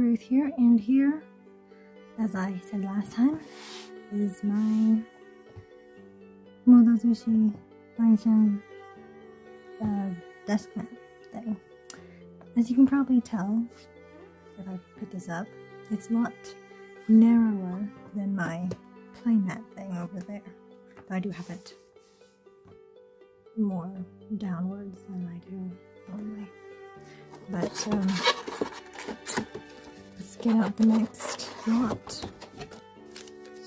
Ruth here, and here, as I said last time, is my Modozushi Wangxian uh, desk mat thing. As you can probably tell, if I put this up, it's a lot narrower than my playmat thing over there. But I do have it more downwards than I do normally. But um, get out the next lot. So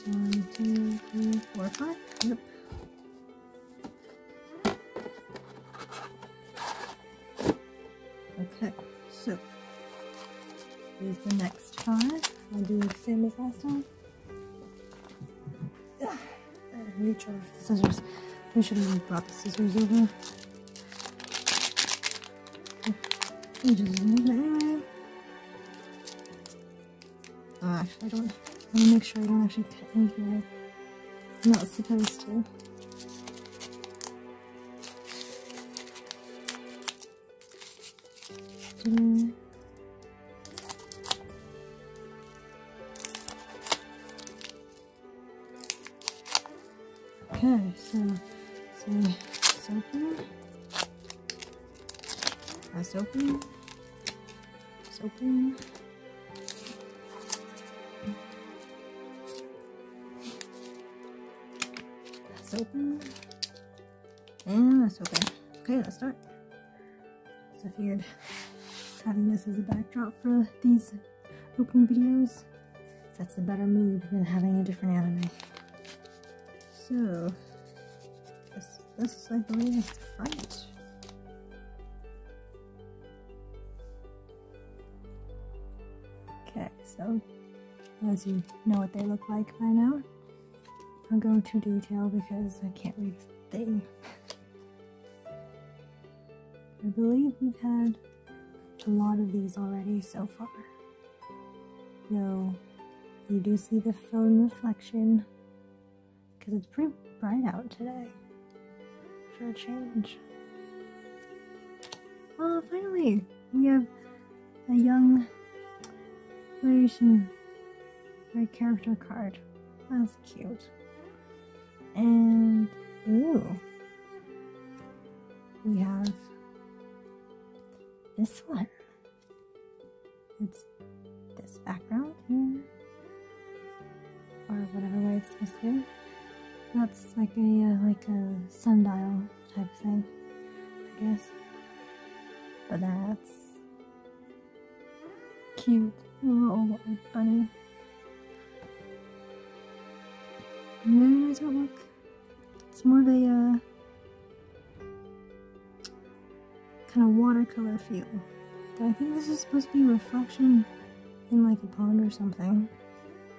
one, two, three, four, five. Yep. Okay, so here's the next five. I'll do the same as last time. Ugh, over for the scissors. We should have brought the scissors over. Just anyway. Actually, I don't. I want to make sure I don't actually cut anything I'm not supposed to. Okay, so soaping, that's open, soaping. That's open, and that's open. Okay, let's start. So I figured having this as a backdrop for these opening videos that's a better mood than having a different anime. So, this, this I believe is the front. Okay, so as you know what they look like by now, I'll go into detail because I can't read the thing. I believe we've had a lot of these already so far. Though you do see the phone reflection because it's pretty bright out today for a change. Oh, finally, we have a young Malaysian red character card. That's cute. And, ooh, we have this one. It's this background here, or whatever way it's supposed to be. That's like a uh, like a sundial type thing, I guess. But that's cute. Little bunny. Artwork. It's more of a uh, kind of watercolor feel. But I think this is supposed to be reflection in like a pond or something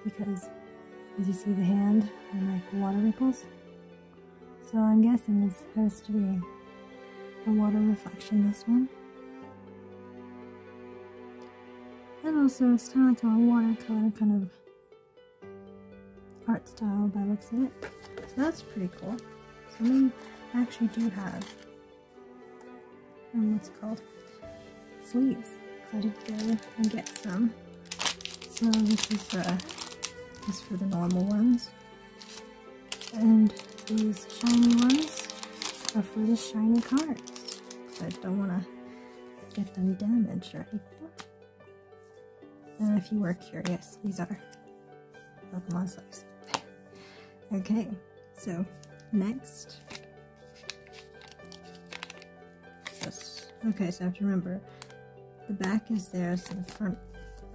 because as you see the hand and like the water ripples. So I'm guessing it's supposed to be a water reflection, this one. And also it's kind of like a watercolor kind of art style by looks of it. So that's pretty cool. So we actually do have, um, what's it called? Sleeves. So I did go and get some. So this is uh, is for the normal ones. And these shiny ones are for the shiny cards. So I don't want to get them damaged or anything. And if you were curious, these are Pokemon sleeves. Okay, so next. Okay, so I have to remember the back is there, so the front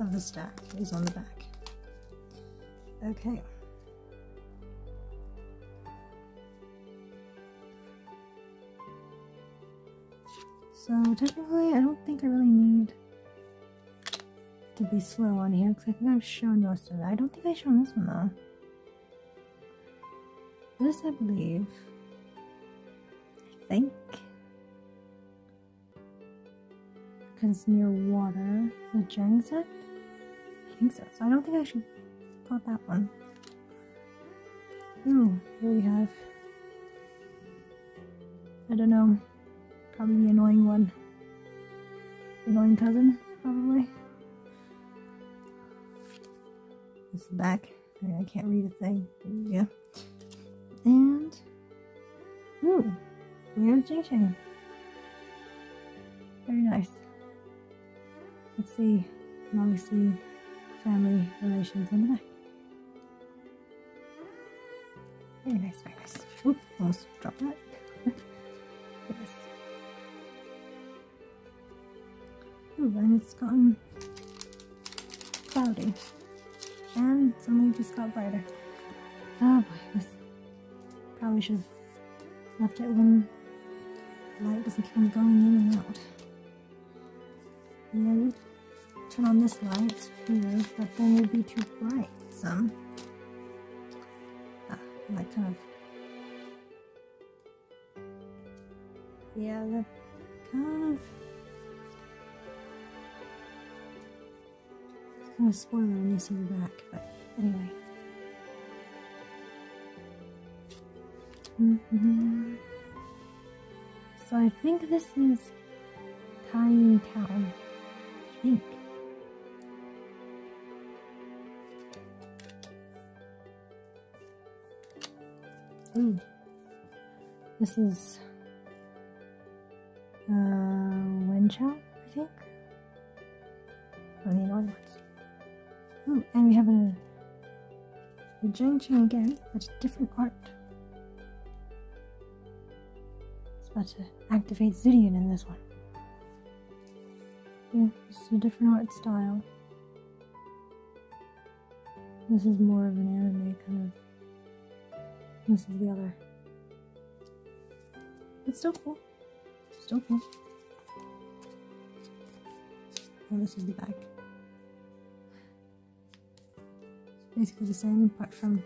of the stack is on the back. Okay. So technically, I don't think I really need to be slow on here because I think I've shown most of it. I don't think I've shown this one though. This, I believe, I think, because near water, the Jiang sect. I think so. So I don't think I should got that one. Ooh, here we have, I don't know, probably the annoying one. Annoying cousin, probably. This is the back. I can't read a thing. Yeah. And ooh, we have Jing Jing. Very nice. Let's see. Obviously, family relations on the back. Very nice, very nice. Oop, almost dropped that. yes. Ooh, and it's gotten cloudy. And suddenly just got brighter. Oh boy, this probably should have left it when the light doesn't keep on going in and out. And then turn on this light here, but then it would be too bright some. Ah, kind of yeah, the kind of kind of spoiler when you see the back, but anyway. Mm -hmm. So I think this is Tiny Town. I think. Ooh. This is uh Wenchao, I think. Oh, the other. Ooh, and we have a a Jiang Cheng again, but different art. About to activate Zidian in this one. Yeah, it's a different art style. This is more of an anime kind of. This is the other. It's still cool. Still cool. Oh, this is the back. It's basically the same apart from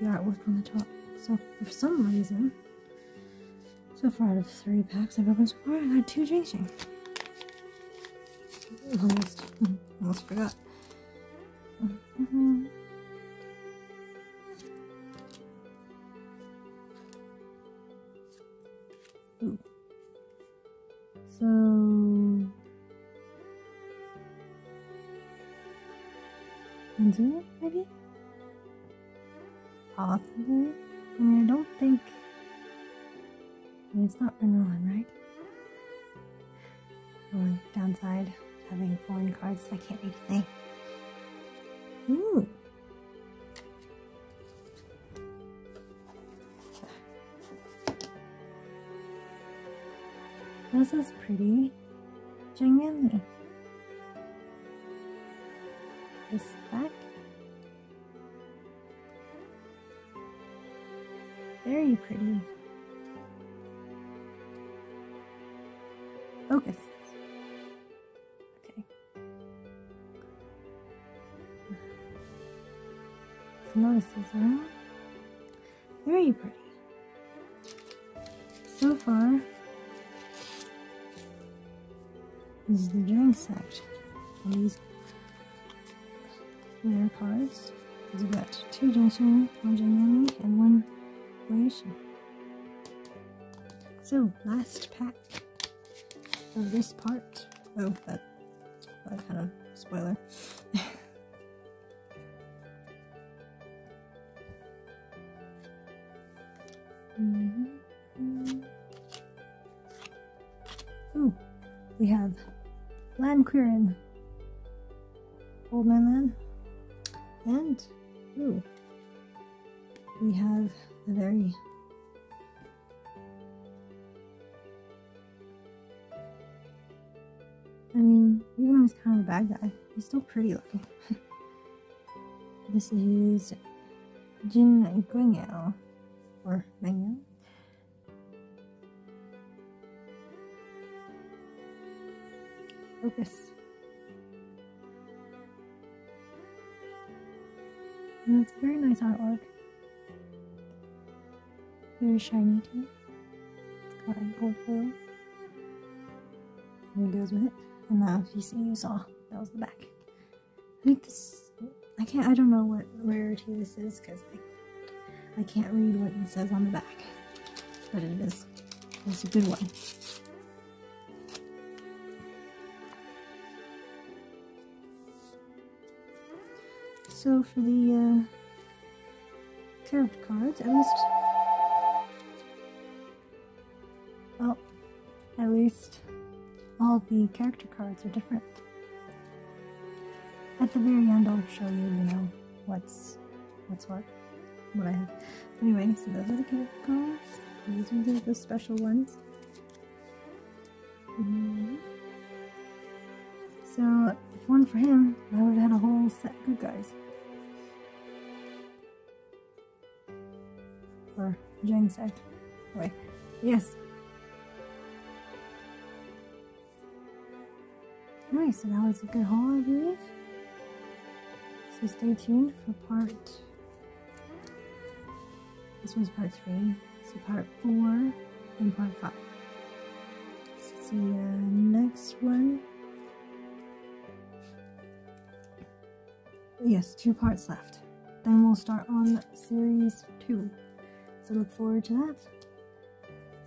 the artwork on the top. So for some reason, so far out of three packs I've opened so far, I've had two Jiang Cheng. Almost, almost forgot. Mm -hmm. Ooh. So Into it, maybe? Possibly. I mean, I don't think. It's not been Renan, right? Only downside having foreign cards, I can't read a thing. Ooh. This is pretty. Genuinely. This back. Very pretty. Focus. Okay. Hmm. Notices around. Very pretty. So far, this is the drink section. These rare cards. We've got two Jiang Cheng, one Jiang Yanli, and one Weixin. So, last pack of this part. Oh, that, that kind of spoiler. mm -hmm. We have Lan Qiren, Old Man Lan, and ooh, we have a very I mean, even though he's kind of a bad guy, he's still pretty looking. this is Jin Guangyao, or Meng Yao. Focus. And it's very nice artwork. Very shiny too. Got a gold foil. And it goes with it. And now you see you saw, that was the back. I think this I can't I don't know what rarity this is because I, I can't read what it says on the back. But it is. It's a good one. So for the uh, character cards, at least, the character cards are different. At the very end, I'll show you, you know, what's what's what, what I have. Anyway, so those are the character cards. These are the, the special ones. Mm -hmm. So, if one for him, I would have had a whole set of good guys. Or Jiang sect. Anyway, yes. Nice, so that was a good haul, I believe. So stay tuned for part. This was part three. So part four and part five. See uh, next one. Yes, two parts left. Then we'll start on series two. So look forward to that.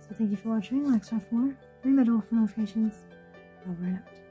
So thank you for watching. Like, stuff more. Ring the bell for notifications. Over and out.